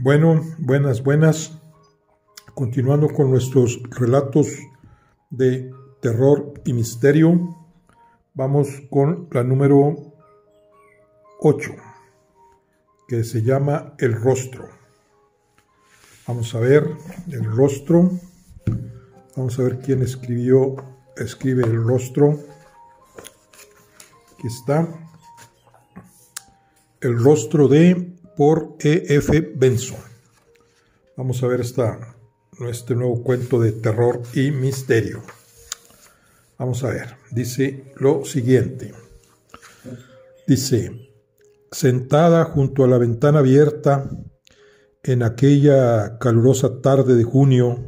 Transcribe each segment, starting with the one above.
Bueno, buenas, buenas. Continuando con nuestros relatos de terror y misterio, vamos con la número 8, que se llama El rostro. Vamos a ver el rostro. Vamos a ver quién escribió, escribe el rostro. Aquí está. El rostro de por E.F. Benson. Vamos a ver esta, este nuevo cuento de terror y misterio. Vamos a ver, dice lo siguiente. Dice, sentada junto a la ventana abierta en aquella calurosa tarde de junio,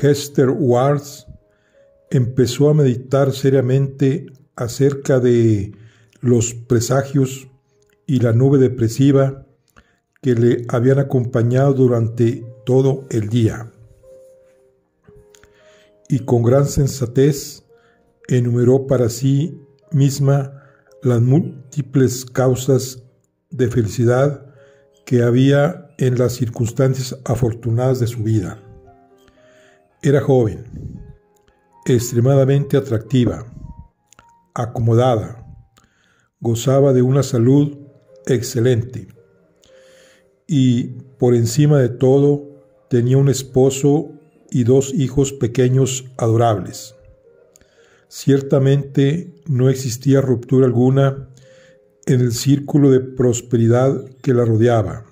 Hester Wards empezó a meditar seriamente acerca de los presagios y la nube depresiva que le habían acompañado durante todo el día. Y con gran sensatez enumeró para sí misma las múltiples causas de felicidad que había en las circunstancias afortunadas de su vida. Era joven, extremadamente atractiva, acomodada, gozaba de una salud excelente y por encima de todo tenía un esposo y dos hijos pequeños adorables. Ciertamente no existía ruptura alguna en el círculo de prosperidad que la rodeaba.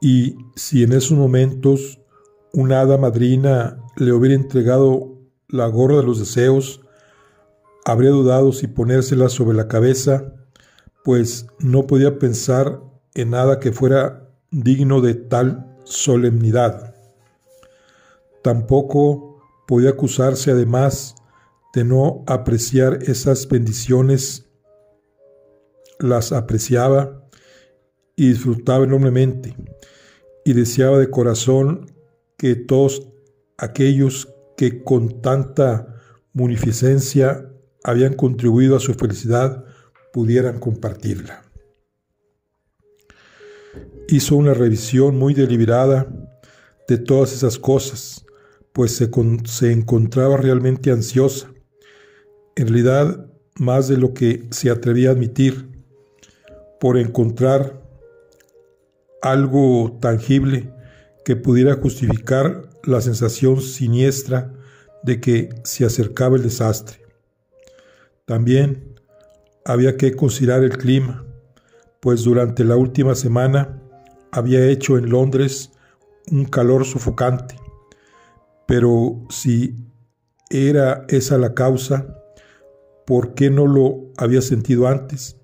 Y si en esos momentos una hada madrina le hubiera entregado la gorra de los deseos, habría dudado si ponérsela sobre la cabeza, pues no podía pensar en nada que fuera digno de tal solemnidad. Tampoco podía acusarse además de no apreciar esas bendiciones, las apreciaba y disfrutaba enormemente, y deseaba de corazón que todos aquellos que con tanta munificencia habían contribuido a su felicidad pudieran compartirla hizo una revisión muy deliberada de todas esas cosas, pues se, se, encontraba realmente ansiosa, en realidad más de lo que se atrevía a admitir, por encontrar algo tangible que pudiera justificar la sensación siniestra de que se acercaba el desastre. También había que considerar el clima, pues durante la última semana había hecho en Londres un calor sofocante. Pero si era esa la causa, ¿por qué no lo había sentido antes?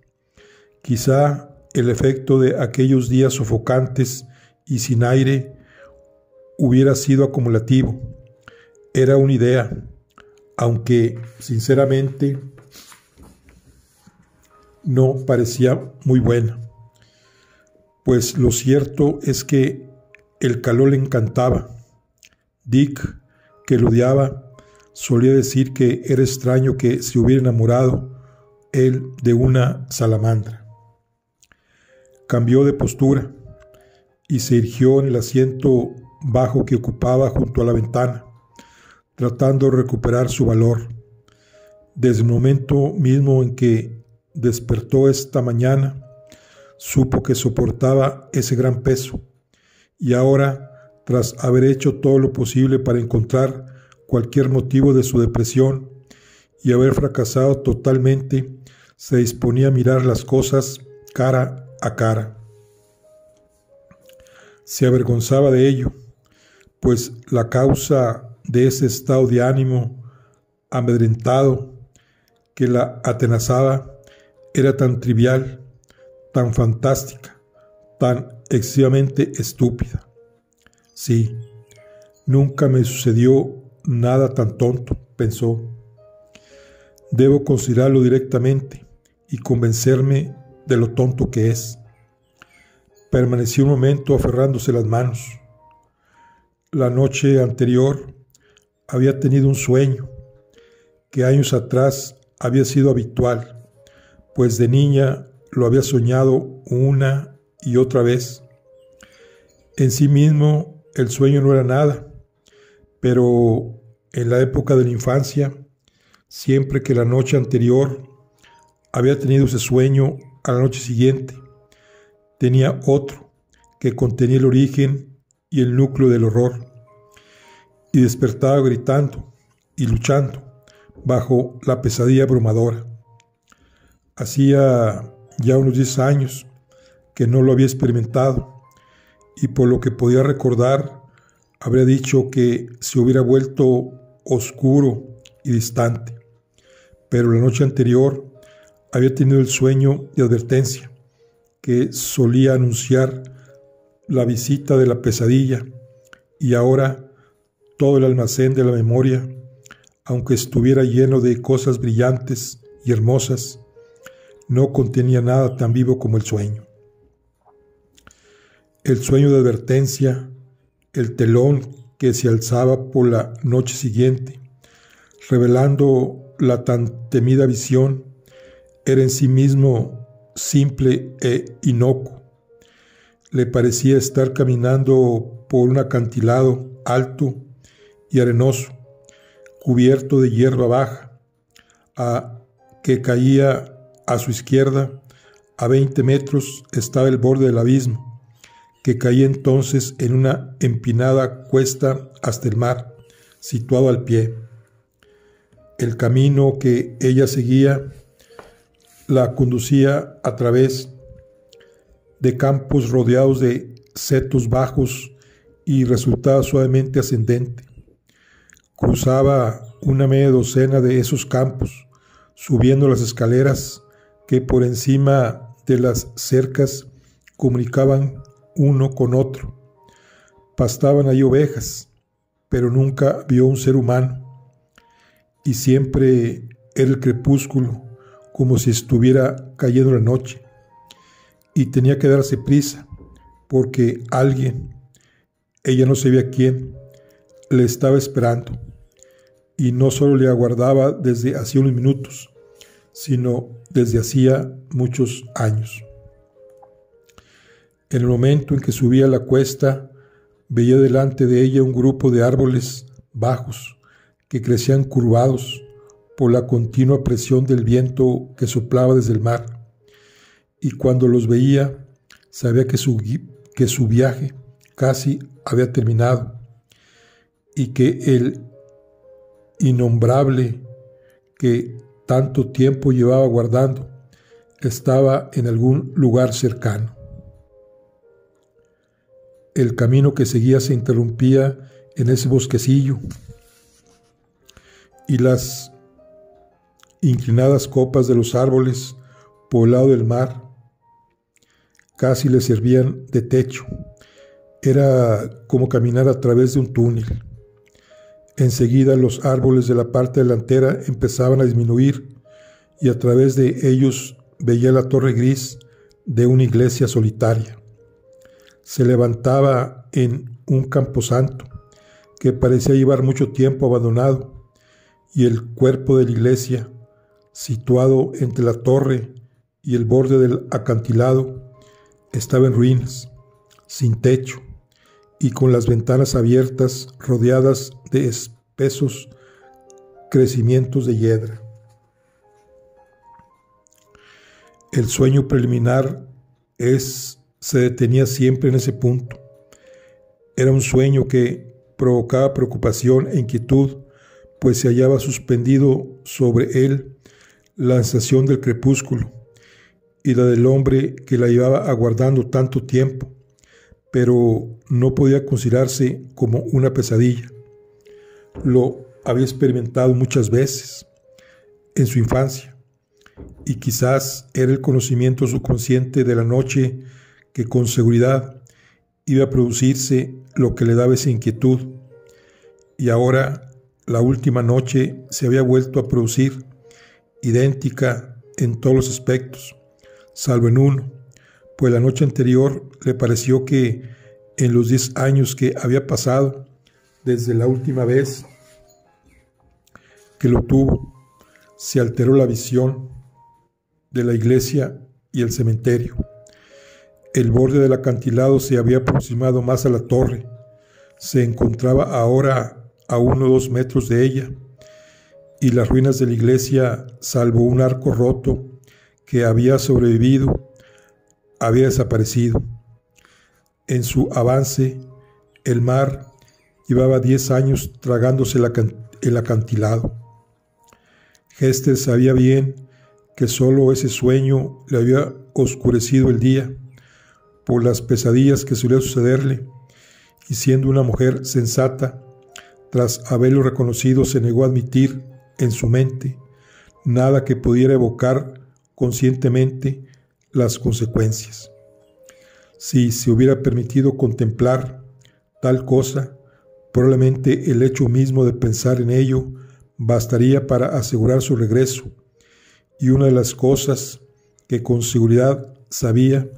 Quizá el efecto de aquellos días sofocantes y sin aire hubiera sido acumulativo. Era una idea, aunque sinceramente no parecía muy buena pues lo cierto es que el calor le encantaba. Dick, que lo odiaba, solía decir que era extraño que se hubiera enamorado él de una salamandra. Cambió de postura y se irgió en el asiento bajo que ocupaba junto a la ventana, tratando de recuperar su valor. Desde el momento mismo en que despertó esta mañana, supo que soportaba ese gran peso y ahora, tras haber hecho todo lo posible para encontrar cualquier motivo de su depresión y haber fracasado totalmente, se disponía a mirar las cosas cara a cara. Se avergonzaba de ello, pues la causa de ese estado de ánimo amedrentado que la atenazaba era tan trivial tan fantástica, tan excesivamente estúpida. Sí, nunca me sucedió nada tan tonto, pensó. Debo considerarlo directamente y convencerme de lo tonto que es. Permaneció un momento aferrándose las manos. La noche anterior había tenido un sueño que años atrás había sido habitual, pues de niña lo había soñado una y otra vez. En sí mismo el sueño no era nada, pero en la época de la infancia, siempre que la noche anterior había tenido ese sueño a la noche siguiente, tenía otro que contenía el origen y el núcleo del horror, y despertaba gritando y luchando bajo la pesadilla abrumadora. Hacía ya unos 10 años que no lo había experimentado, y por lo que podía recordar, habría dicho que se hubiera vuelto oscuro y distante. Pero la noche anterior había tenido el sueño de advertencia que solía anunciar la visita de la pesadilla y ahora todo el almacén de la memoria, aunque estuviera lleno de cosas brillantes y hermosas, no contenía nada tan vivo como el sueño. El sueño de advertencia, el telón que se alzaba por la noche siguiente, revelando la tan temida visión, era en sí mismo simple e inocuo. Le parecía estar caminando por un acantilado alto y arenoso, cubierto de hierba baja, a que caía a su izquierda, a 20 metros, estaba el borde del abismo, que caía entonces en una empinada cuesta hasta el mar, situado al pie. El camino que ella seguía la conducía a través de campos rodeados de setos bajos y resultaba suavemente ascendente. Cruzaba una media docena de esos campos, subiendo las escaleras que por encima de las cercas comunicaban uno con otro. Pastaban ahí ovejas, pero nunca vio un ser humano. Y siempre era el crepúsculo, como si estuviera cayendo la noche. Y tenía que darse prisa, porque alguien, ella no sabía quién, le estaba esperando. Y no solo le aguardaba desde hacía unos minutos, sino desde hacía muchos años. En el momento en que subía la cuesta, veía delante de ella un grupo de árboles bajos que crecían curvados por la continua presión del viento que soplaba desde el mar. Y cuando los veía, sabía que su, que su viaje casi había terminado y que el innombrable que tanto tiempo llevaba guardando, estaba en algún lugar cercano. El camino que seguía se interrumpía en ese bosquecillo y las inclinadas copas de los árboles por el lado del mar casi le servían de techo. Era como caminar a través de un túnel. Enseguida los árboles de la parte delantera empezaban a disminuir y a través de ellos veía la torre gris de una iglesia solitaria. Se levantaba en un camposanto que parecía llevar mucho tiempo abandonado y el cuerpo de la iglesia, situado entre la torre y el borde del acantilado, estaba en ruinas, sin techo y con las ventanas abiertas rodeadas de espesos crecimientos de hiedra. El sueño preliminar es, se detenía siempre en ese punto. Era un sueño que provocaba preocupación e inquietud, pues se hallaba suspendido sobre él la sensación del crepúsculo y la del hombre que la llevaba aguardando tanto tiempo pero no podía considerarse como una pesadilla. Lo había experimentado muchas veces en su infancia y quizás era el conocimiento subconsciente de la noche que con seguridad iba a producirse lo que le daba esa inquietud. Y ahora la última noche se había vuelto a producir, idéntica en todos los aspectos, salvo en uno, pues la noche anterior le pareció que en los diez años que había pasado desde la última vez que lo tuvo, se alteró la visión de la iglesia y el cementerio. El borde del acantilado se había aproximado más a la torre. Se encontraba ahora a uno o dos metros de ella, y las ruinas de la iglesia, salvo un arco roto que había sobrevivido, había desaparecido. En su avance, el mar llevaba diez años tragándose el acantilado. Hester sabía bien que solo ese sueño le había oscurecido el día por las pesadillas que solía sucederle, y siendo una mujer sensata, tras haberlo reconocido, se negó a admitir en su mente nada que pudiera evocar conscientemente las consecuencias. Si se hubiera permitido contemplar tal cosa, probablemente el hecho mismo de pensar en ello bastaría para asegurar su regreso, y una de las cosas que con seguridad sabía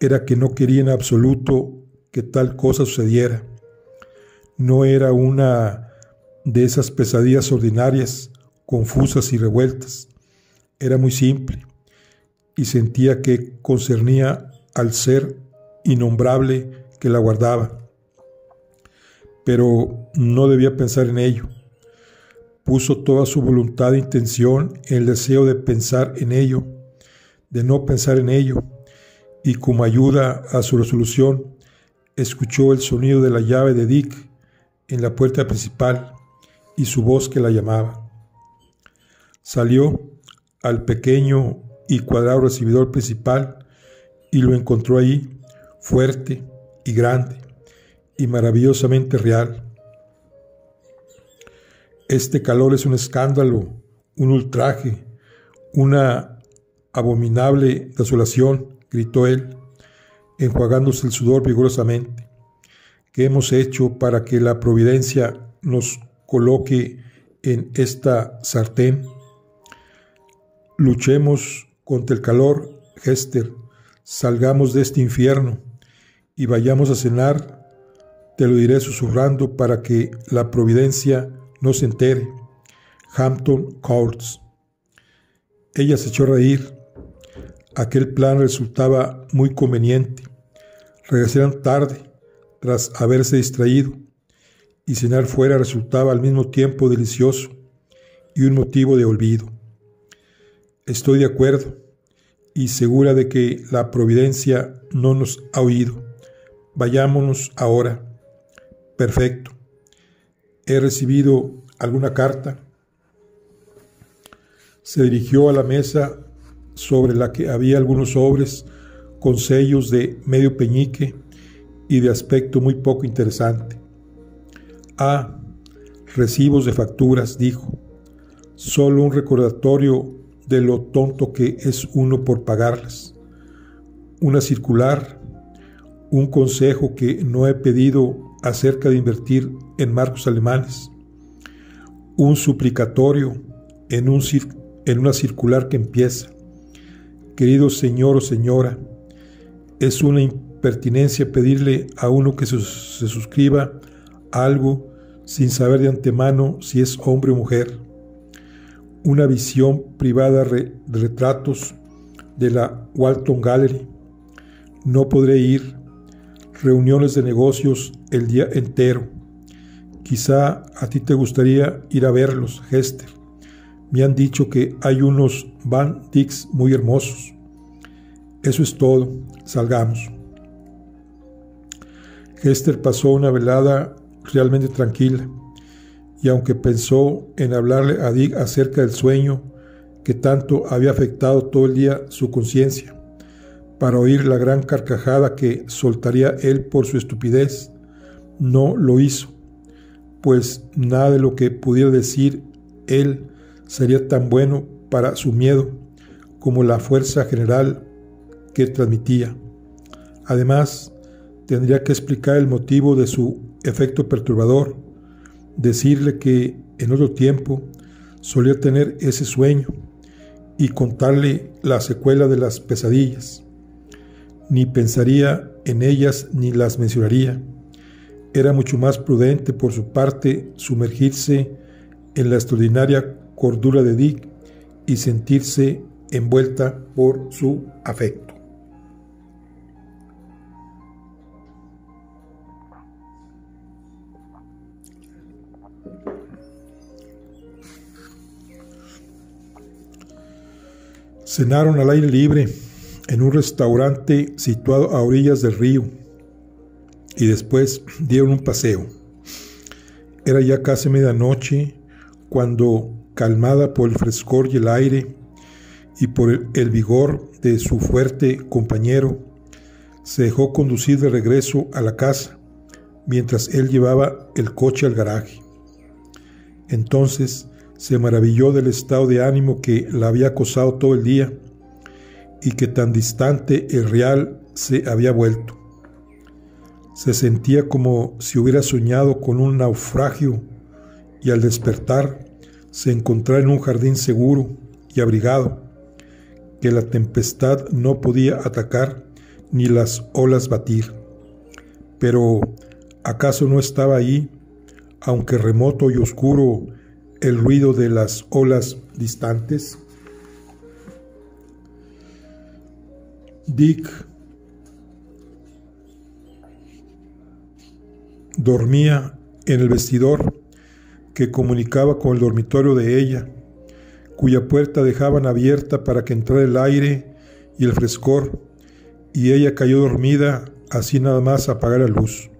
era que no quería en absoluto que tal cosa sucediera. No era una de esas pesadillas ordinarias, confusas y revueltas. Era muy simple y sentía que concernía al ser innombrable que la guardaba. Pero no debía pensar en ello. Puso toda su voluntad e intención en el deseo de pensar en ello, de no pensar en ello, y como ayuda a su resolución, escuchó el sonido de la llave de Dick en la puerta principal y su voz que la llamaba. Salió al pequeño y cuadrado recibidor principal y lo encontró ahí, fuerte y grande y maravillosamente real. Este calor es un escándalo, un ultraje, una abominable desolación, gritó él, enjuagándose el sudor vigorosamente. ¿Qué hemos hecho para que la providencia nos coloque en esta sartén? Luchemos contra el calor, Hester, salgamos de este infierno y vayamos a cenar, te lo diré susurrando para que la providencia no se entere. Hampton Courts. Ella se echó a reír. Aquel plan resultaba muy conveniente. Regresaron tarde, tras haberse distraído, y cenar fuera resultaba al mismo tiempo delicioso y un motivo de olvido. Estoy de acuerdo y segura de que la providencia no nos ha oído. Vayámonos ahora. Perfecto. He recibido alguna carta. Se dirigió a la mesa sobre la que había algunos sobres con sellos de medio peñique y de aspecto muy poco interesante. Ah, recibos de facturas, dijo. Solo un recordatorio de lo tonto que es uno por pagarlas. Una circular, un consejo que no he pedido acerca de invertir en marcos alemanes, un suplicatorio en, un, en una circular que empieza. Querido señor o señora, es una impertinencia pedirle a uno que se suscriba a algo sin saber de antemano si es hombre o mujer una visión privada de retratos de la Walton Gallery. No podré ir. Reuniones de negocios el día entero. Quizá a ti te gustaría ir a verlos, Hester. Me han dicho que hay unos Van Dix muy hermosos. Eso es todo. Salgamos. Hester pasó una velada realmente tranquila y aunque pensó en hablarle a Dick acerca del sueño que tanto había afectado todo el día su conciencia, para oír la gran carcajada que soltaría él por su estupidez, no lo hizo, pues nada de lo que pudiera decir él sería tan bueno para su miedo como la fuerza general que transmitía. Además, tendría que explicar el motivo de su efecto perturbador, decirle que en otro tiempo solía tener ese sueño y contarle la secuela de las pesadillas. Ni pensaría en ellas ni las mencionaría. Era mucho más prudente por su parte sumergirse en la extraordinaria cordura de Dick y sentirse envuelta por su afecto. Cenaron al aire libre en un restaurante situado a orillas del río y después dieron un paseo. Era ya casi medianoche cuando, calmada por el frescor y el aire y por el, vigor de su fuerte compañero, se dejó conducir de regreso a la casa mientras él llevaba el coche al garaje. Entonces se maravilló del estado de ánimo que la había acosado todo el día y que tan distante el real se había vuelto. Se sentía como si hubiera soñado con un naufragio y al despertar se encontraba en un jardín seguro y abrigado, que la tempestad no podía atacar ni las olas batir. Pero ¿acaso no estaba ahí, aunque remoto y oscuro, el ruido de las olas distantes? Dick dormía en el vestidor que comunicaba con el dormitorio de ella, cuya puerta dejaban abierta para que entrara el aire y el frescor, y ella cayó dormida así nada más apagar la luz.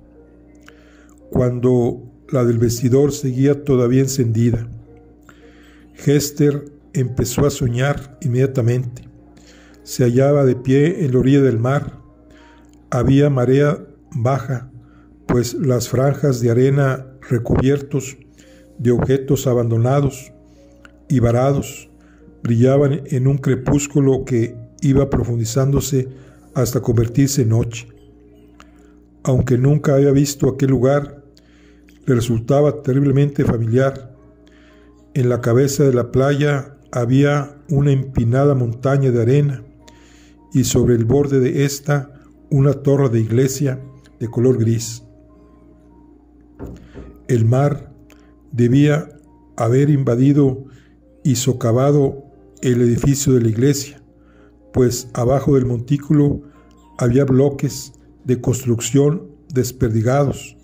Cuando la del vestidor seguía todavía encendida, Hester empezó a soñar inmediatamente. Se hallaba de pie en la orilla del mar. Había marea baja, pues las franjas de arena recubiertos de objetos abandonados y varados brillaban en un crepúsculo que iba profundizándose hasta convertirse en noche. Aunque nunca había visto aquel lugar, resultaba terriblemente familiar. En la cabeza de la playa había una empinada montaña de arena y sobre el borde de esta una torre de iglesia de color gris. El mar debía haber invadido y socavado el edificio de la iglesia, pues abajo del montículo había bloques de construcción desperdigados,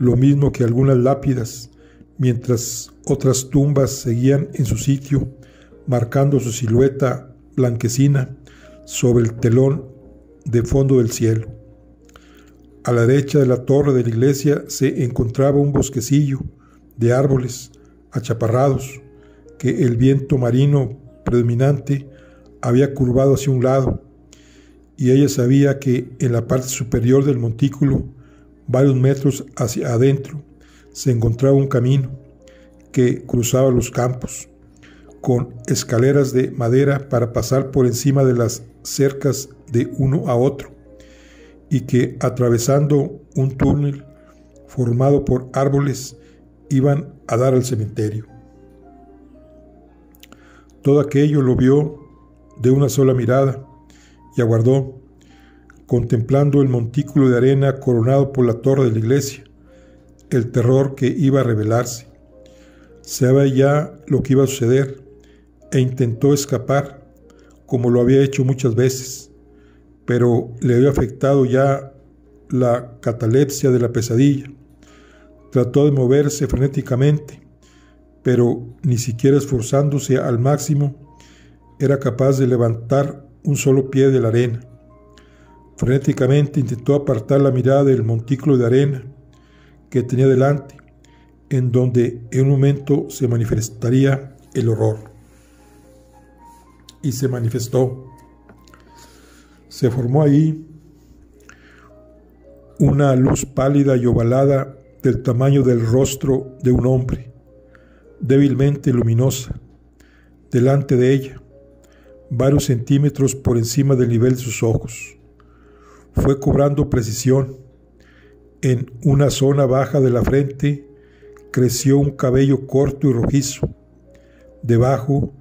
lo mismo que algunas lápidas, mientras otras tumbas seguían en su sitio, marcando su silueta blanquecina sobre el telón de fondo del cielo. A la derecha de la torre de la iglesia se encontraba un bosquecillo de árboles achaparrados que el viento marino predominante había curvado hacia un lado, y ella sabía que en la parte superior del montículo, varios metros hacia adentro, se encontraba un camino que cruzaba los campos, con escaleras de madera para pasar por encima de las cercas de uno a otro, y que atravesando un túnel formado por árboles iban a dar al cementerio. Todo aquello lo vio de una sola mirada y aguardó, contemplando el montículo de arena coronado por la torre de la iglesia, el terror que iba a revelarse. Sabía ya lo que iba a suceder e intentó escapar, como lo había hecho muchas veces, pero le había afectado ya la catalepsia de la pesadilla. Trató de moverse frenéticamente, pero ni siquiera esforzándose al máximo era capaz de levantar un solo pie de la arena. Frenéticamente intentó apartar la mirada del montículo de arena que tenía delante, en donde en un momento se manifestaría el horror. Y se manifestó. Se formó ahí una luz pálida y ovalada del tamaño del rostro de un hombre, débilmente luminosa, delante de ella, varios centímetros por encima del nivel de sus ojos. Fue cobrando precisión. En una zona baja de la frente creció un cabello corto y rojizo. Debajo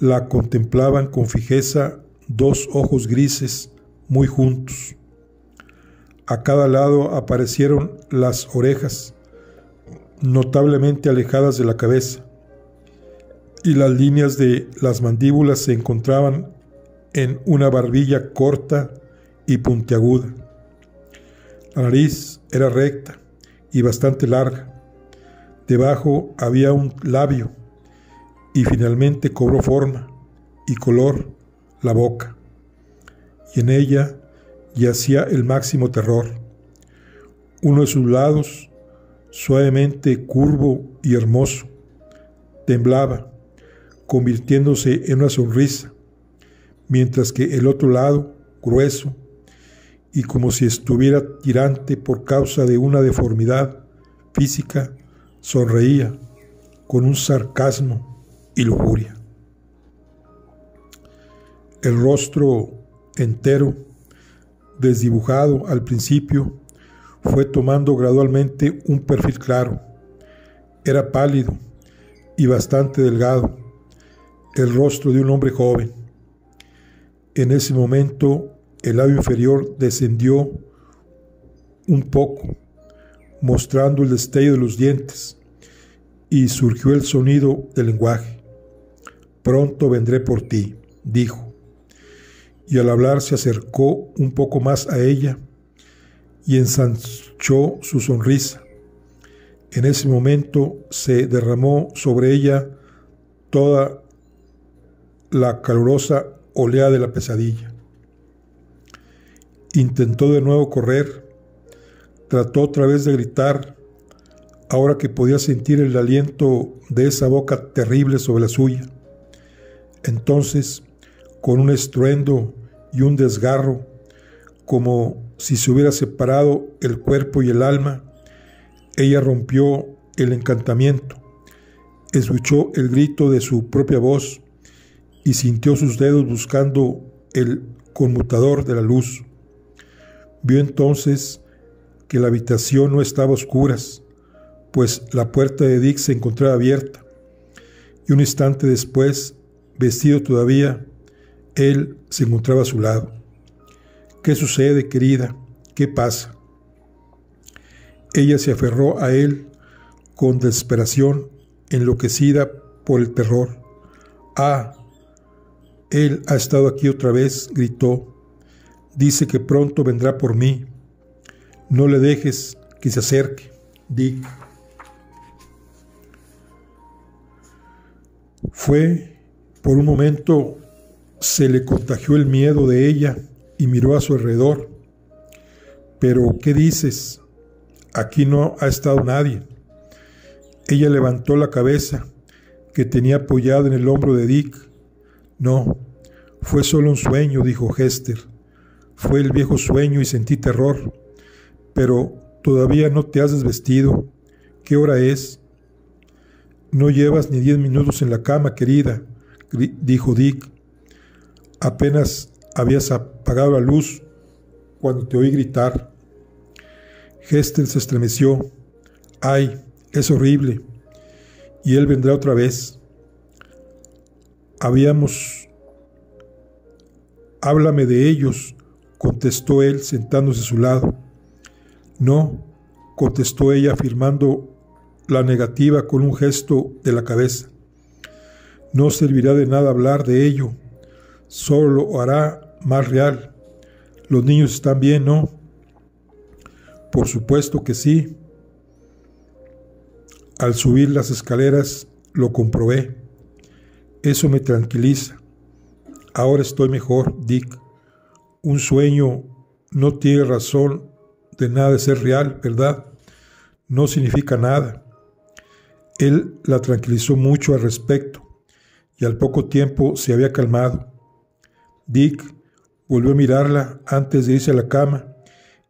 la contemplaban con fijeza dos ojos grises muy juntos. A cada lado aparecieron las orejas, notablemente alejadas de la cabeza, y las líneas de las mandíbulas se encontraban en una barbilla corta y puntiaguda. La nariz era recta y bastante larga. Debajo había un labio y finalmente cobró forma y color la boca, y en ella yacía el máximo terror. Uno de sus lados, suavemente curvo y hermoso, temblaba, convirtiéndose en una sonrisa, mientras que el otro lado, grueso, y como si estuviera tirante por causa de una deformidad física, sonreía con un sarcasmo y lujuria. El rostro entero, desdibujado al principio, fue tomando gradualmente un perfil claro. Era pálido y bastante delgado, el rostro de un hombre joven. En ese momento el labio inferior descendió un poco, mostrando el destello de los dientes, y surgió el sonido del lenguaje. Pronto vendré por ti, dijo. Y al hablar se acercó un poco más a ella y ensanchó su sonrisa. En ese momento se derramó sobre ella toda la calurosa oleada de la pesadilla. Intentó de nuevo correr, trató otra vez de gritar, ahora que podía sentir el aliento de esa boca terrible sobre la suya. Entonces, con un estruendo y un desgarro, como si se hubiera separado el cuerpo y el alma, ella rompió el encantamiento, escuchó el grito de su propia voz y sintió sus dedos buscando el conmutador de la luz. Vio entonces que la habitación no estaba a oscuras, pues la puerta de Dick se encontraba abierta, y un instante después, vestido todavía, él se encontraba a su lado. ¿Qué sucede, querida? ¿Qué pasa? Ella se aferró a él con desesperación, enloquecida por el terror. Ah, él ha estado aquí otra vez, gritó. Dice que pronto vendrá por mí. No le dejes que se acerque, Dick. Fue, por un momento, se le contagió el miedo de ella y miró a su alrededor. Pero, ¿qué dices? Aquí no ha estado nadie. Ella levantó la cabeza, que tenía apoyada en el hombro de Dick. No, fue solo un sueño, dijo Hester. Fue el viejo sueño y sentí terror. Pero todavía no te has desvestido. ¿Qué hora es? No llevas ni diez minutos en la cama, querida, dijo Dick. Apenas habías apagado la luz cuando te oí gritar. Hester se estremeció. Ay, es horrible. Y él vendrá otra vez. Habíamos... Háblame de ellos, contestó él sentándose a su lado. No, contestó ella afirmando la negativa con un gesto de la cabeza. No servirá de nada hablar de ello, solo lo hará más real. Los niños están bien, ¿no? Por supuesto que sí. Al subir las escaleras lo comprobé. Eso me tranquiliza. Ahora estoy mejor, Dick. Un sueño no tiene razón de nada de ser real, ¿verdad? No significa nada. Él la tranquilizó mucho al respecto y al poco tiempo se había calmado. Dick volvió a mirarla antes de irse a la cama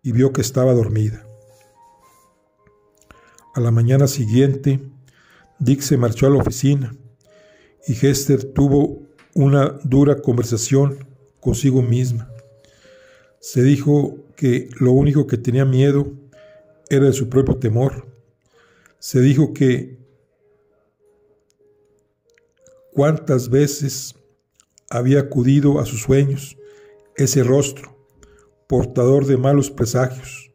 y vio que estaba dormida. A la mañana siguiente, Dick se marchó a la oficina y Hester tuvo una dura conversación consigo misma. Se dijo que lo único que tenía miedo era de su propio temor. Se dijo que cuántas veces había acudido a sus sueños ese rostro, portador de malos presagios,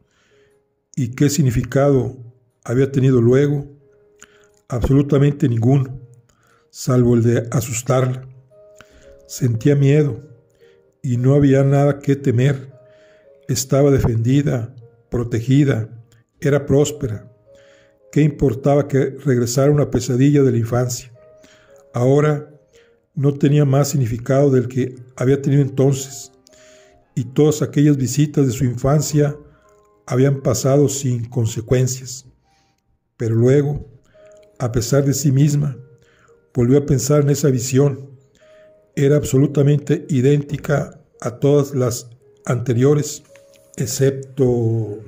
y qué significado había tenido luego, absolutamente ninguno, salvo el de asustarla. Sentía miedo y no había nada que temer estaba defendida, protegida, era próspera. ¿Qué importaba que regresara una pesadilla de la infancia? Ahora no tenía más significado del que había tenido entonces, y todas aquellas visitas de su infancia habían pasado sin consecuencias. Pero luego, a pesar de sí misma, volvió a pensar en esa visión. Era absolutamente idéntica a todas las anteriores, excepto...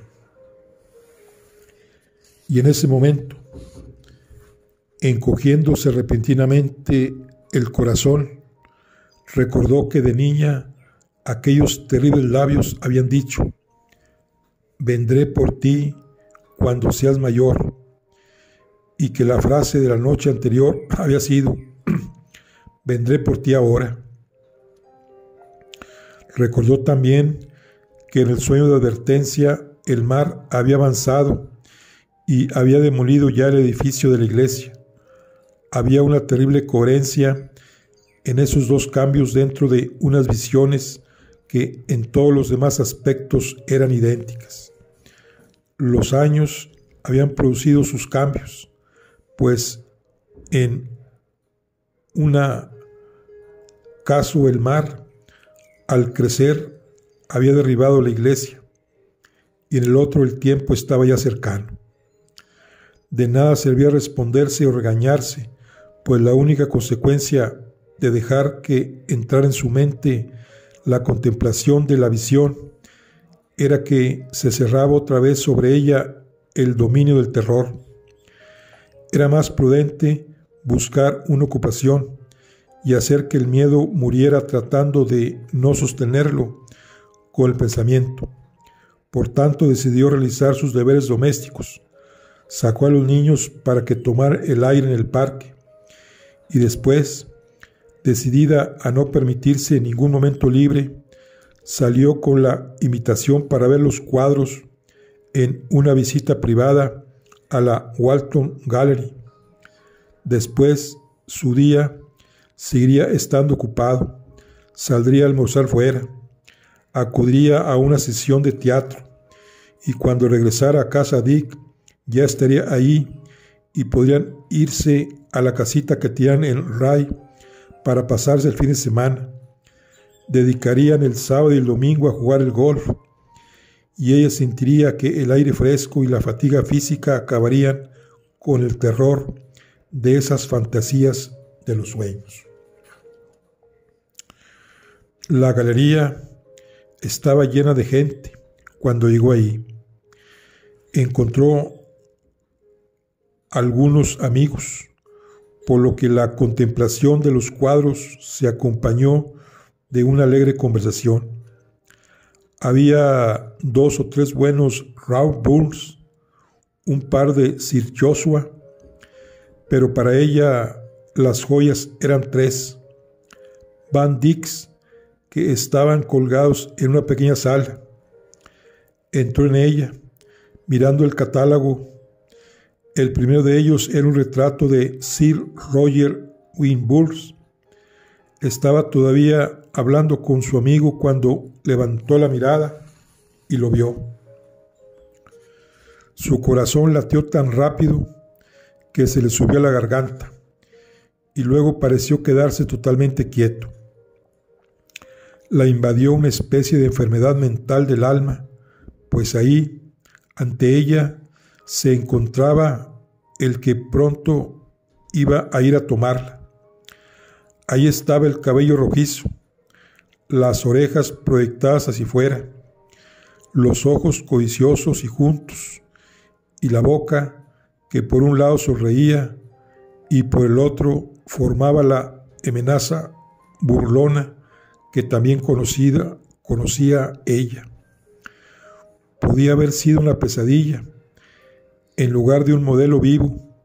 Y en ese momento, encogiéndose repentinamente el corazón, recordó que de niña aquellos terribles labios habían dicho, vendré por ti cuando seas mayor, y que la frase de la noche anterior había sido, vendré por ti ahora. Recordó también que en el sueño de advertencia el mar había avanzado y había demolido ya el edificio de la iglesia. Había una terrible coherencia en esos dos cambios dentro de unas visiones que en todos los demás aspectos eran idénticas. Los años habían producido sus cambios, pues en una caso el mar, al crecer, había derribado la iglesia, y en el otro el tiempo estaba ya cercano. De nada servía responderse o regañarse, pues la única consecuencia de dejar que entrara en su mente la contemplación de la visión era que se cerraba otra vez sobre ella el dominio del terror. Era más prudente buscar una ocupación y hacer que el miedo muriera tratando de no sostenerlo con el pensamiento. Por tanto, decidió realizar sus deberes domésticos. Sacó a los niños para que tomar el aire en el parque y después, decidida a no permitirse ningún momento libre, salió con la invitación para ver los cuadros en una visita privada a la Walton Gallery. Después, su día seguiría estando ocupado. Saldría a almorzar fuera, acudiría a una sesión de teatro y cuando regresara a casa Dick ya estaría ahí y podrían irse a la casita que tienen en Ray para pasarse el fin de semana. Dedicarían el sábado y el domingo a jugar el golf y ella sentiría que el aire fresco y la fatiga física acabarían con el terror de esas fantasías de los sueños. La galería estaba llena de gente cuando llegó ahí. Encontró algunos amigos, por lo que la contemplación de los cuadros se acompañó de una alegre conversación. Había dos o tres buenos Raw Bulls, un par de Sir Joshua, pero para ella las joyas eran tres. Van Dix, que estaban colgados en una pequeña sala. Entró en ella, mirando el catálogo el primero de ellos era un retrato de Sir Roger Winburns. Estaba todavía hablando con su amigo cuando levantó la mirada y lo vio. Su corazón latió tan rápido que se le subió a la garganta y luego pareció quedarse totalmente quieto. La invadió una especie de enfermedad mental del alma, pues ahí, ante ella, se encontraba el que pronto iba a ir a tomarla. Ahí estaba el cabello rojizo, las orejas proyectadas hacia fuera, los ojos codiciosos y juntos, y la boca que por un lado sonreía y por el otro formaba la amenaza burlona que también conocida, conocía ella. Podía haber sido una pesadilla, en lugar de un modelo vivo,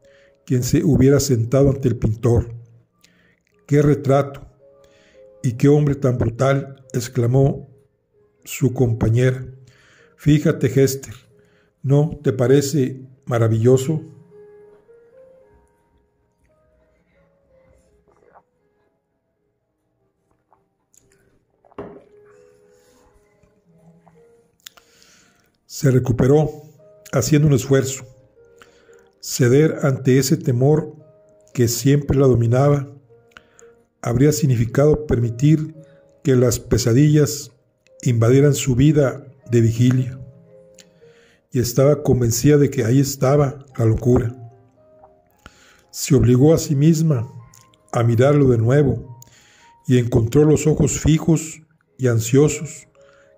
quien se hubiera sentado ante el pintor. ¡Qué retrato! ¡Y qué hombre tan brutal! exclamó su compañera. Fíjate, Hester, ¿no te parece maravilloso? Se recuperó haciendo un esfuerzo ceder ante ese temor que siempre la dominaba, habría significado permitir que las pesadillas invadieran su vida de vigilia. Y estaba convencida de que ahí estaba la locura. Se obligó a sí misma a mirarlo de nuevo y encontró los ojos fijos y ansiosos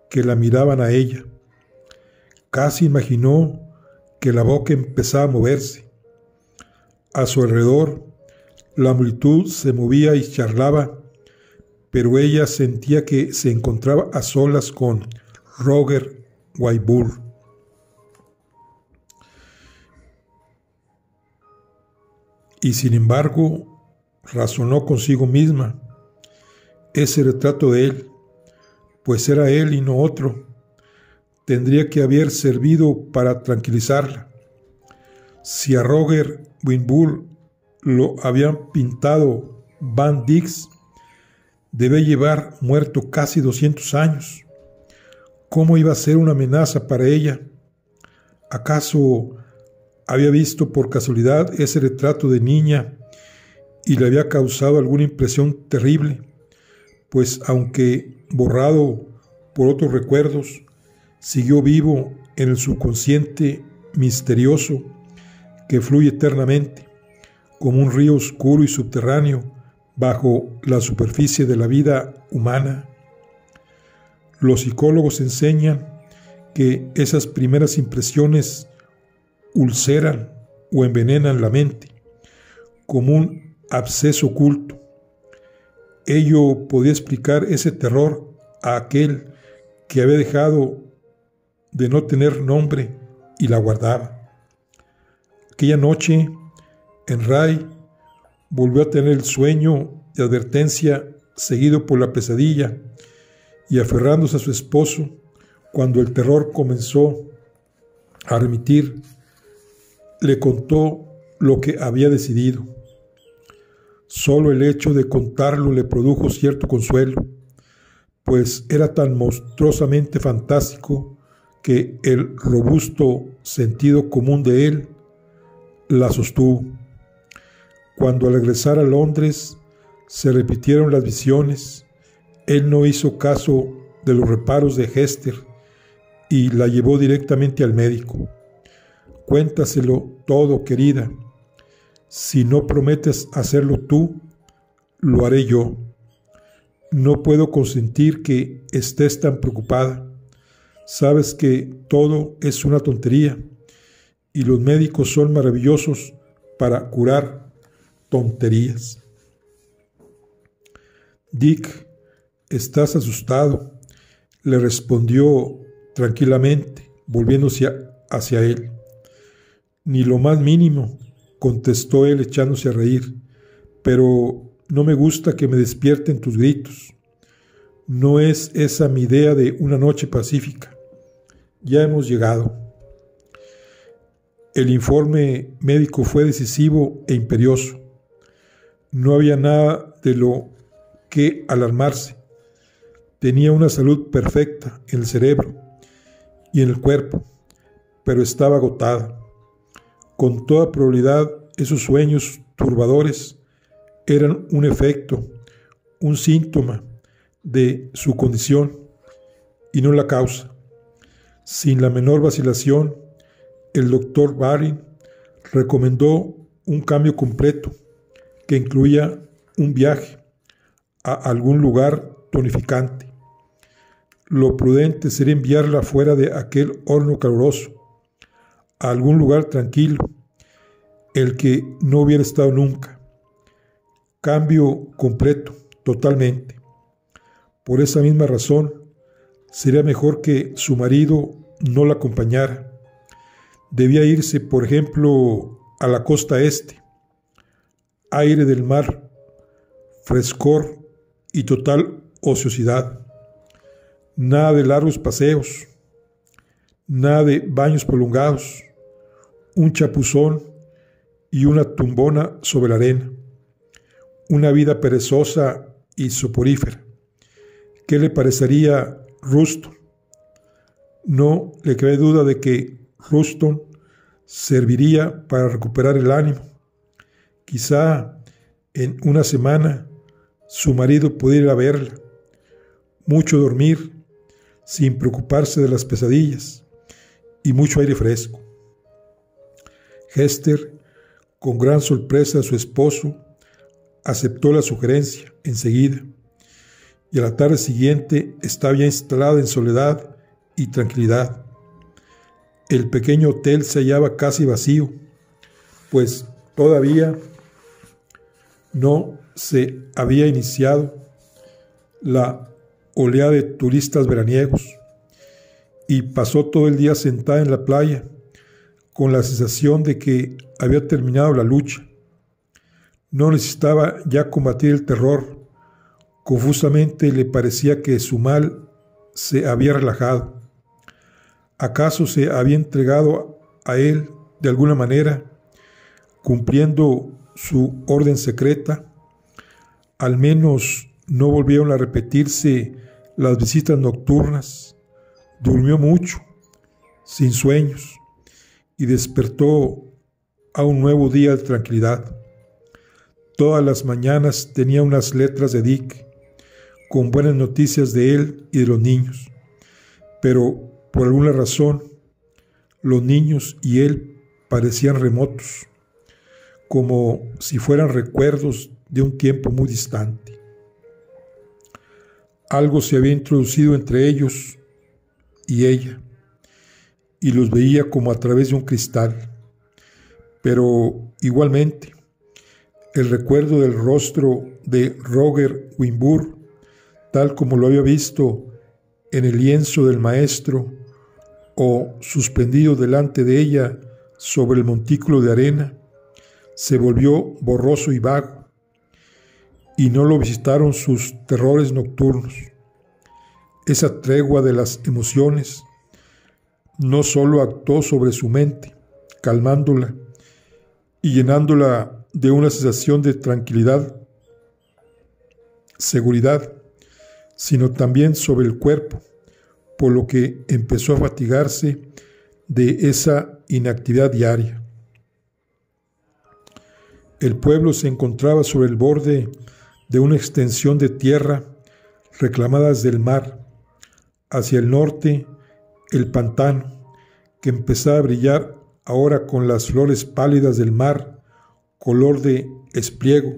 que la miraban a ella. Casi imaginó que la boca empezaba a moverse. A su alrededor, la multitud se movía y charlaba, pero ella sentía que se encontraba a solas con Roger Weibull. Y sin embargo, razonó consigo misma ese retrato de él, pues era él y no otro tendría que haber servido para tranquilizarla. Si a Roger Winbull lo habían pintado Van Dix, debe llevar muerto casi 200 años. ¿Cómo iba a ser una amenaza para ella? ¿Acaso había visto por casualidad ese retrato de niña y le había causado alguna impresión terrible? Pues aunque borrado por otros recuerdos, siguió vivo en el subconsciente misterioso que fluye eternamente, como un río oscuro y subterráneo bajo la superficie de la vida humana. Los psicólogos enseñan que esas primeras impresiones ulceran o envenenan la mente, como un absceso oculto. Ello podía explicar ese terror a aquel que había dejado de no tener nombre y la guardaba. Aquella noche, en Ray, volvió a tener el sueño de advertencia seguido por la pesadilla y aferrándose a su esposo, cuando el terror comenzó a remitir, le contó lo que había decidido. Solo el hecho de contarlo le produjo cierto consuelo, pues era tan monstruosamente fantástico que el robusto sentido común de él la sostuvo. Cuando al regresar a Londres se repitieron las visiones, él no hizo caso de los reparos de Hester y la llevó directamente al médico. Cuéntaselo todo, querida. Si no prometes hacerlo tú, lo haré yo. No puedo consentir que estés tan preocupada. Sabes que todo es una tontería y los médicos son maravillosos para curar tonterías. Dick, estás asustado, le respondió tranquilamente, volviéndose hacia él. Ni lo más mínimo, contestó él echándose a reír, pero no me gusta que me despierten tus gritos. No es esa mi idea de una noche pacífica ya hemos llegado. El informe médico fue decisivo e imperioso. No había nada de lo que alarmarse. Tenía una salud perfecta en el cerebro y en el cuerpo, pero estaba agotada. Con toda probabilidad, esos sueños turbadores eran un efecto, un síntoma de su condición y no la causa. Sin la menor vacilación, el doctor Barin recomendó un cambio completo que incluía un viaje a algún lugar tonificante. Lo prudente sería enviarla fuera de aquel horno caluroso, a algún lugar tranquilo, el que no hubiera estado nunca. Cambio completo, totalmente. Por esa misma razón, Sería mejor que su marido no la acompañara. Debía irse, por ejemplo, a la costa este. Aire del mar, frescor y total ociosidad. Nada de largos paseos, nada de baños prolongados, un chapuzón y una tumbona sobre la arena. Una vida perezosa y soporífera. ¿Qué le parecería Ruston. No le cabe duda de que Ruston serviría para recuperar el ánimo. Quizá en una semana su marido podía ir a verla, mucho dormir, sin preocuparse de las pesadillas, y mucho aire fresco. Hester, con gran sorpresa de su esposo, aceptó la sugerencia enseguida, y a la tarde siguiente estaba ya instalada en soledad y tranquilidad. El pequeño hotel se hallaba casi vacío, pues todavía no se había iniciado la oleada de turistas veraniegos y pasó todo el día sentada en la playa con la sensación de que había terminado la lucha. No necesitaba ya combatir el terror. Confusamente le parecía que su mal se había relajado. ¿Acaso se había entregado a él de alguna manera, cumpliendo su orden secreta? Al menos no volvieron a repetirse las visitas nocturnas. Durmió mucho, sin sueños, y despertó a un nuevo día de tranquilidad. Todas las mañanas tenía unas letras de Dick, con buenas noticias de él y de los niños. Pero por alguna razón, los niños y él parecían remotos, como si fueran recuerdos de un tiempo muy distante. Algo se había introducido entre ellos y ella, y los veía como a través de un cristal. Pero igualmente, el recuerdo del rostro de Roger Wimbur, tal como lo había visto en el lienzo del maestro o suspendido delante de ella sobre el montículo de arena, se volvió borroso y vago y no lo visitaron sus terrores nocturnos. Esa tregua de las emociones no sólo actuó sobre su mente, calmándola y llenándola de una sensación de tranquilidad, seguridad, sino también sobre el cuerpo, por lo que empezó a fatigarse de esa inactividad diaria. El pueblo se encontraba sobre el borde de una extensión de tierra reclamadas del mar. Hacia el norte, el pantano, que empezaba a brillar ahora con las flores pálidas del mar, color de espliego,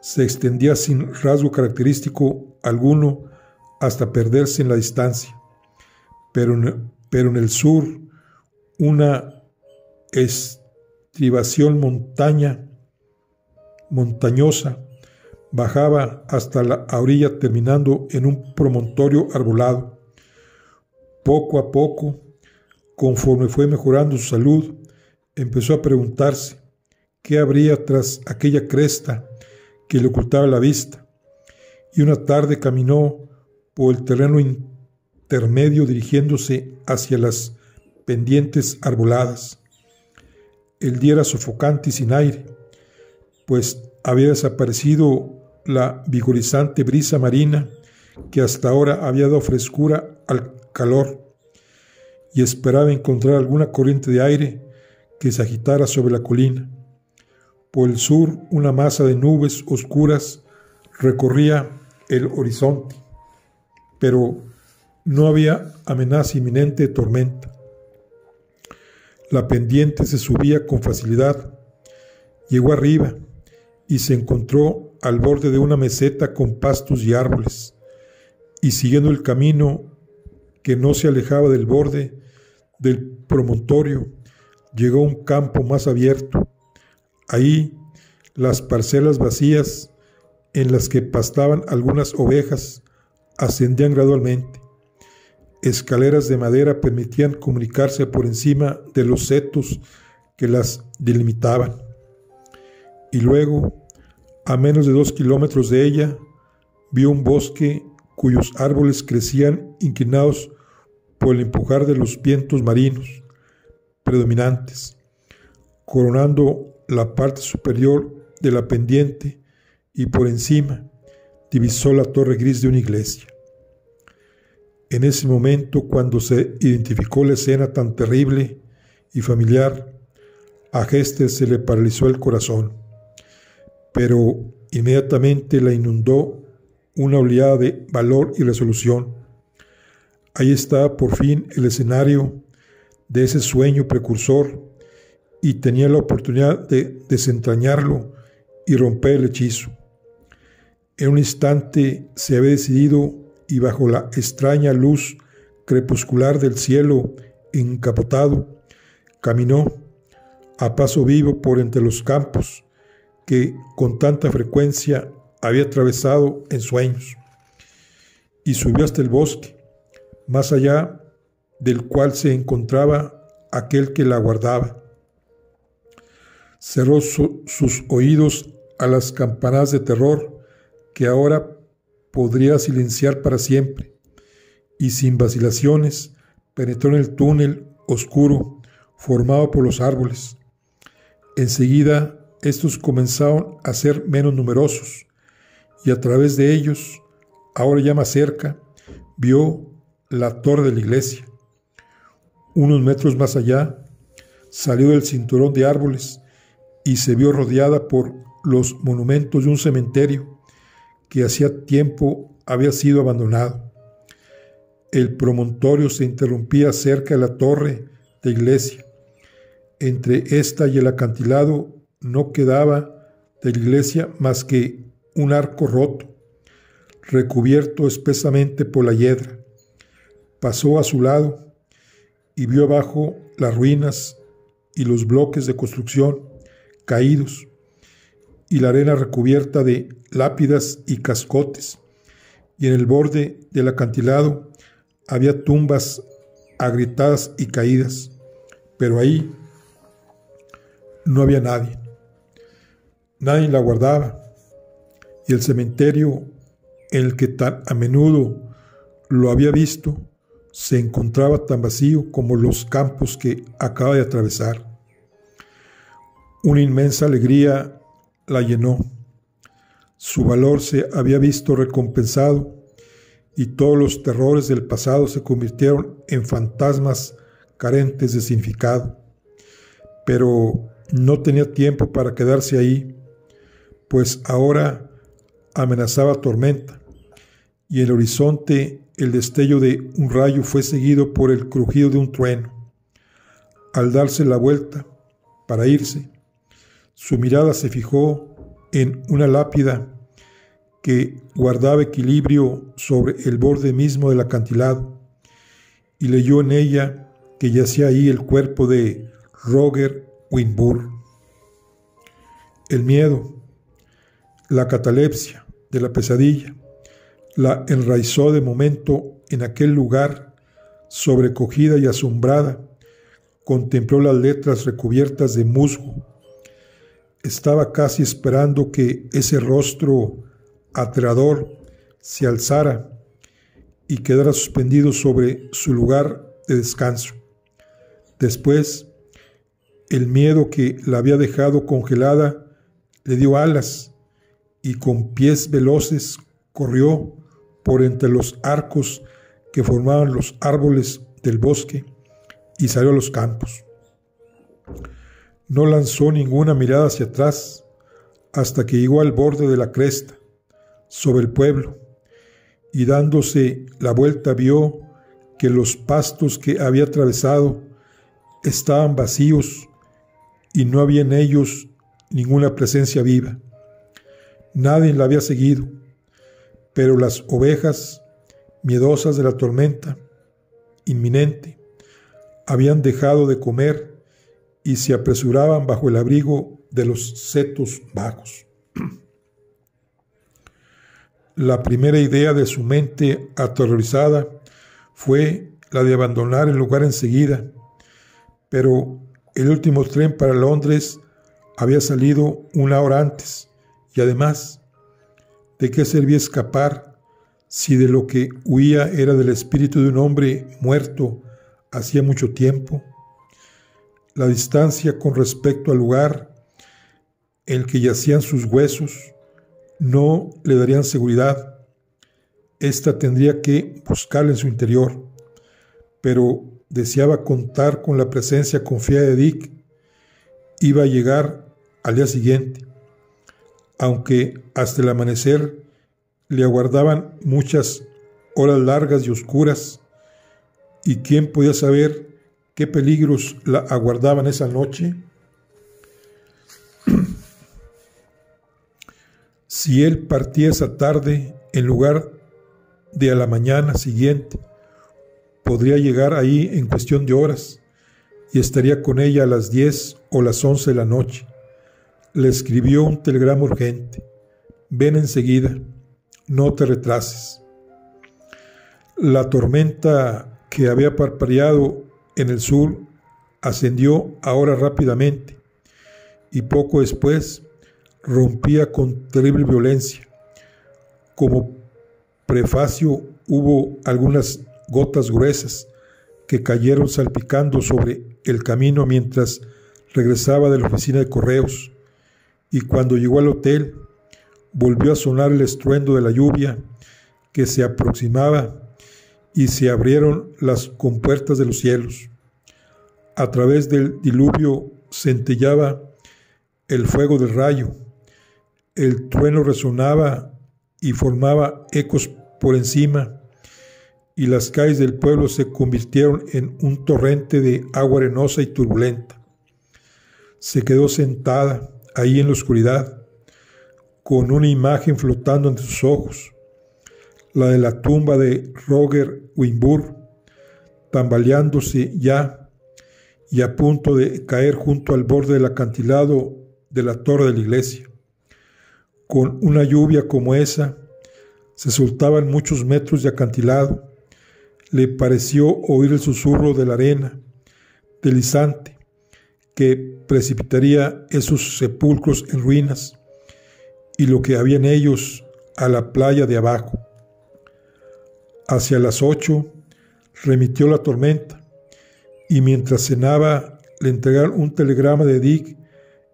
se extendía sin rasgo característico alguno hasta perderse en la distancia. Pero en, pero en el sur, una estribación montaña, montañosa, bajaba hasta la orilla terminando en un promontorio arbolado. Poco a poco, conforme fue mejorando su salud, empezó a preguntarse qué habría tras aquella cresta que le ocultaba la vista, y una tarde caminó por el terreno intermedio dirigiéndose hacia las pendientes arboladas. El día era sofocante y sin aire, pues había desaparecido la vigorizante brisa marina que hasta ahora había dado frescura al calor y esperaba encontrar alguna corriente de aire que se agitara sobre la colina. Por el sur una masa de nubes oscuras recorría el horizonte, pero no había amenaza inminente de tormenta. La pendiente se subía con facilidad. Llegó arriba y se encontró al borde de una meseta con pastos y árboles, y siguiendo el camino que no se alejaba del borde del promontorio, llegó a un campo más abierto. Ahí las parcelas vacías en las que pastaban algunas ovejas ascendían gradualmente. Escaleras de madera permitían comunicarse por encima de los setos que las delimitaban. Y luego a menos de dos kilómetros de ella, vio un bosque cuyos árboles crecían inclinados por el empujar de los vientos marinos predominantes, coronando la parte superior de la pendiente y por encima divisó la torre gris de una iglesia. En ese momento, cuando se identificó la escena tan terrible y familiar, a Geste se le paralizó el corazón pero Inmediatamente la inundó una oleada de valor y resolución. Ahí estaba por fin el escenario de ese sueño precursor y tenía la oportunidad de desentrañarlo y romper el hechizo. En un instante se había decidido y bajo la extraña luz crepuscular del cielo encapotado, caminó a paso vivo por entre los campos que con tanta frecuencia había atravesado en sueños, y subió hasta el bosque, más allá del cual se encontraba aquel que la guardaba. Cerró sus oídos a las campanas de terror que ahora podría silenciar para siempre, y sin vacilaciones penetró en el túnel oscuro formado por los árboles. Enseguida estos comenzaron a ser menos numerosos, y a través de ellos, ahora ya más cerca, vio la torre de la iglesia. Unos metros más allá, salió del cinturón de árboles y se vio rodeada por los monumentos de un cementerio que hacía tiempo había sido abandonado. El promontorio se interrumpía cerca de la torre de iglesia. Entre esta y el acantilado no quedaba de la iglesia más que un arco roto, recubierto espesamente por la hiedra. Pasó a su lado y vio abajo las ruinas y los bloques de construcción caídos y la arena recubierta de lápidas y cascotes, y en el borde del acantilado había tumbas agrietadas y caídas, pero ahí no había nadie. Nadie la guardaba, y el cementerio en el que tan a menudo lo había visto se encontraba tan vacío como los campos que acaba de atravesar. Una inmensa alegría la llenó. Su valor se había visto recompensado y todos los terrores del pasado se convirtieron en fantasmas carentes de significado. Pero no tenía tiempo para quedarse ahí, pues ahora amenazaba tormenta y en el horizonte el destello de un rayo fue seguido por el crujido de un trueno. Al darse la vuelta para irse, su mirada se fijó en una lápida que guardaba equilibrio sobre el borde mismo del acantilado y leyó en ella que yacía ahí el cuerpo de Roger Winburn. El miedo, la catalepsia de la pesadilla, la enraizó de momento en aquel lugar, sobrecogida y asombrada, contempló las letras recubiertas de musgo estaba casi esperando que ese rostro aterrador se alzara y quedara suspendido sobre su lugar de descanso. Después, el miedo que la había dejado congelada le dio alas y con pies veloces corrió por entre los arcos que formaban los árboles del bosque y salió a los campos. No lanzó ninguna mirada hacia atrás hasta que llegó al borde de la cresta, sobre el pueblo, y dándose la vuelta vio que los pastos que había atravesado estaban vacíos y no había en ellos ninguna presencia viva. Nadie la había seguido, pero las ovejas, miedosas de la tormenta inminente, habían dejado de comer y se apresuraban bajo el abrigo de los setos bajos. La primera idea de su mente aterrorizada fue la de abandonar el lugar enseguida, pero el último tren para Londres había salido una hora antes y además, ¿de qué servía escapar si de lo que huía era del espíritu de un hombre muerto hacía mucho tiempo? La distancia con respecto al lugar en el que yacían sus huesos no le darían seguridad. Esta tendría que buscarla en su interior, pero deseaba contar con la presencia confiada de Dick. Iba a llegar al día siguiente. aunque hasta el amanecer le aguardaban muchas horas largas y oscuras, y quién podía saber qué peligros la aguardaban esa noche. si él partía esa tarde en lugar de a la mañana siguiente, podría llegar ahí en cuestión de horas y estaría con ella a las 10 o las 11 de la noche. Le escribió un telegrama urgente. Ven enseguida, no te retrases. La tormenta que había parpadeado en el sur ascendió ahora rápidamente y poco después rompía con terrible violencia. Como prefacio hubo algunas gotas gruesas que cayeron salpicando sobre el camino mientras regresaba de la oficina de correos, y cuando llegó al hotel volvió a sonar el estruendo de la lluvia que se aproximaba y se abrieron las compuertas de los cielos. A través del diluvio centellaba el fuego del rayo, el trueno resonaba y formaba ecos por encima, y las calles del pueblo se convirtieron en un torrente de agua arenosa y turbulenta. Se quedó sentada ahí en la oscuridad, con una imagen flotando ante sus ojos, la de la tumba de Roger Wimbur, tambaleándose ya y a punto de caer junto al borde del acantilado de la torre de la iglesia. Con una lluvia como esa, se soltaban muchos metros de acantilado, le pareció oír el susurro de la arena, deslizante, que precipitaría esos sepulcros en ruinas y lo que había en ellos a la playa de abajo. Hacia las ocho remitió la tormenta y mientras cenaba le entregaron un telegrama de Dick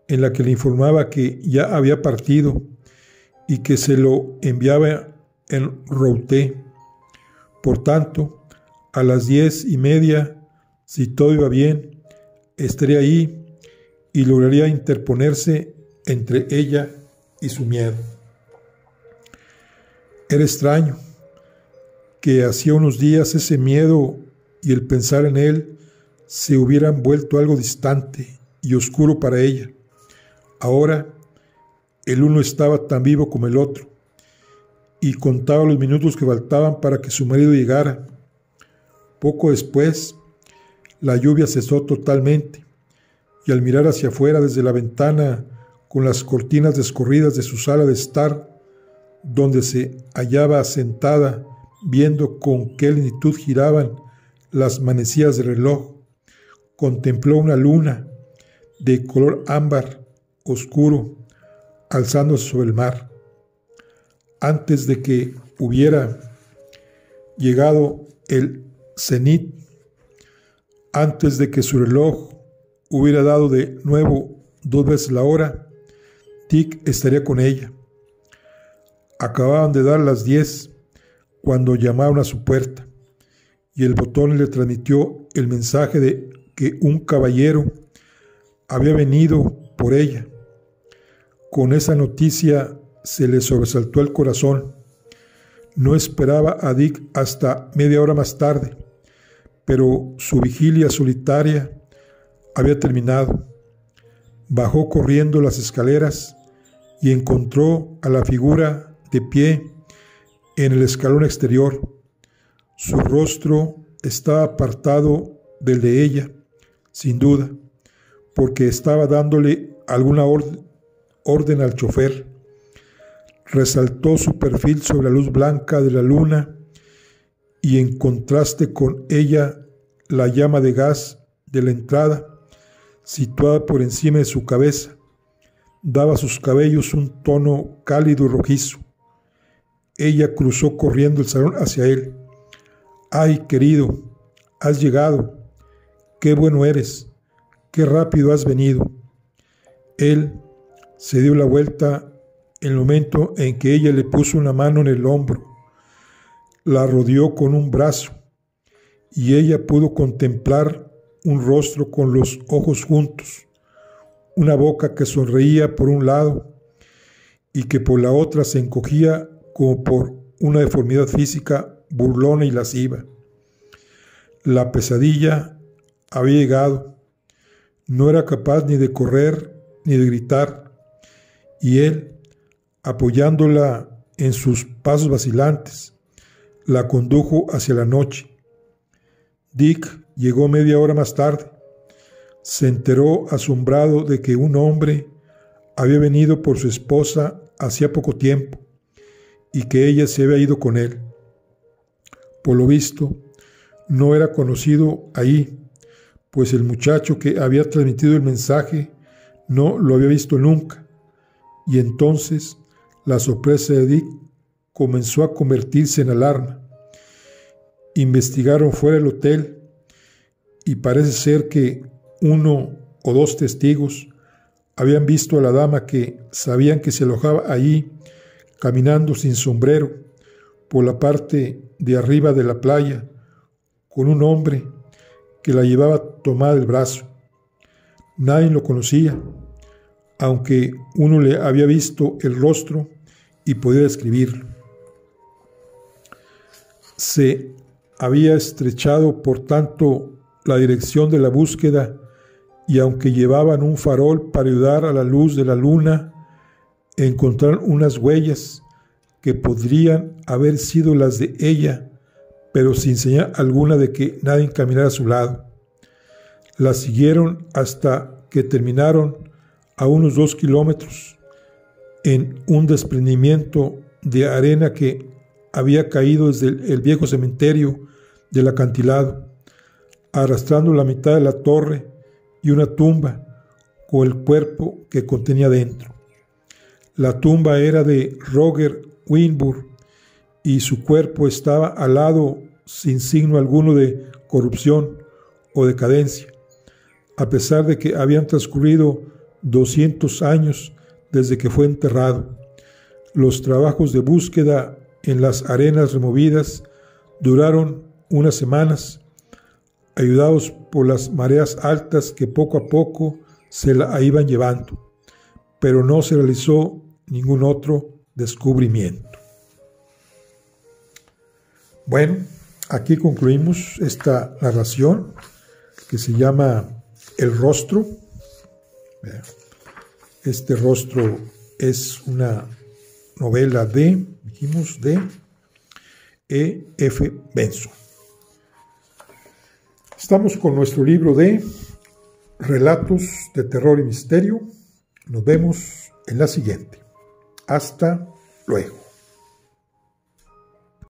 en la que le informaba que ya había partido y que se lo enviaba en Routé. Por tanto, a las diez y media, si todo iba bien, estaría ahí y lograría interponerse entre ella y su miedo. Era extraño que hacía unos días ese miedo y el pensar en él se hubieran vuelto algo distante y oscuro para ella. Ahora el uno estaba tan vivo como el otro y contaba los minutos que faltaban para que su marido llegara poco después, la lluvia cesó totalmente y al mirar hacia afuera desde la ventana con las cortinas descorridas de su sala de estar, donde se hallaba sentada viendo con qué lentitud giraban las manecillas del reloj, contempló una luna de color ámbar oscuro alzándose sobre el mar. Antes de que hubiera llegado el cenit, antes de que su reloj hubiera dado de nuevo dos veces la hora, Dick estaría con ella. Acababan de dar las diez cuando llamaron a su puerta y el botón le transmitió el mensaje de que un caballero había venido por ella. Con esa noticia se le sobresaltó el corazón. No esperaba a Dick hasta media hora más tarde pero su vigilia solitaria había terminado. Bajó corriendo las escaleras y encontró a la figura de pie en el escalón exterior. Su rostro estaba apartado del de ella, sin duda, porque estaba dándole alguna orden al chofer. Resaltó su perfil sobre la luz blanca de la luna y en contraste con ella la llama de gas de la entrada, situada por encima de su cabeza, daba a sus cabellos un tono cálido y rojizo. Ella cruzó corriendo el salón hacia él. Ay, querido, has llegado. Qué bueno eres. Qué rápido has venido. Él se dio la vuelta en el momento en que ella le puso una mano en el hombro la rodeó con un brazo y ella pudo contemplar un rostro con los ojos juntos, una boca que sonreía por un lado y que por la otra se encogía como por una deformidad física burlona y lasciva. La pesadilla había llegado. No era capaz ni de correr ni de gritar, y él, apoyándola en sus pasos vacilantes, la condujo hacia la noche. Dick llegó media hora más tarde. Se enteró asombrado de que un hombre había venido por su esposa hacía poco tiempo y que ella se había ido con él. Por lo visto, no era conocido ahí, pues el muchacho que había transmitido el mensaje no lo había visto nunca. Y entonces la sorpresa de Dick comenzó a convertirse en alarma. Investigaron fuera del hotel y parece ser que uno o dos testigos habían visto a la dama que sabían que se alojaba allí caminando sin sombrero por la parte de arriba de la playa con un hombre que la llevaba tomada del brazo. Nadie lo conocía, aunque uno le había visto el rostro y podía describirlo. Se había estrechado, por tanto, la dirección de la búsqueda y aunque llevaban un farol para ayudar a la luz de la luna, encontraron unas huellas que podrían haber sido las de ella, pero sin señal alguna de que nadie caminara a su lado. La siguieron hasta que terminaron a unos dos kilómetros en un desprendimiento de arena que había caído desde el viejo cementerio del acantilado, arrastrando la mitad de la torre y una tumba con el cuerpo que contenía dentro. La tumba era de Roger Winburn y su cuerpo estaba al lado sin signo alguno de corrupción o decadencia, a pesar de que habían transcurrido 200 años desde que fue enterrado. Los trabajos de búsqueda en las arenas removidas duraron unas semanas, ayudados por las mareas altas que poco a poco se la iban llevando, pero no se realizó ningún otro descubrimiento. Bueno, aquí concluimos esta narración que se llama El rostro. Este rostro es una novela de, dijimos, de E. F. Benson. Estamos con nuestro libro de Relatos de Terror y Misterio. Nos vemos en la siguiente. Hasta luego.